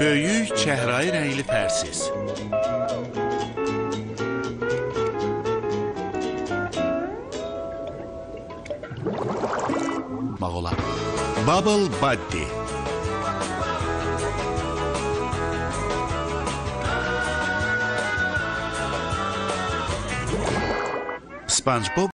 Böyük çəhrayı rəngli pərsiz. Mağola. Bubble Buddy. SpongeBob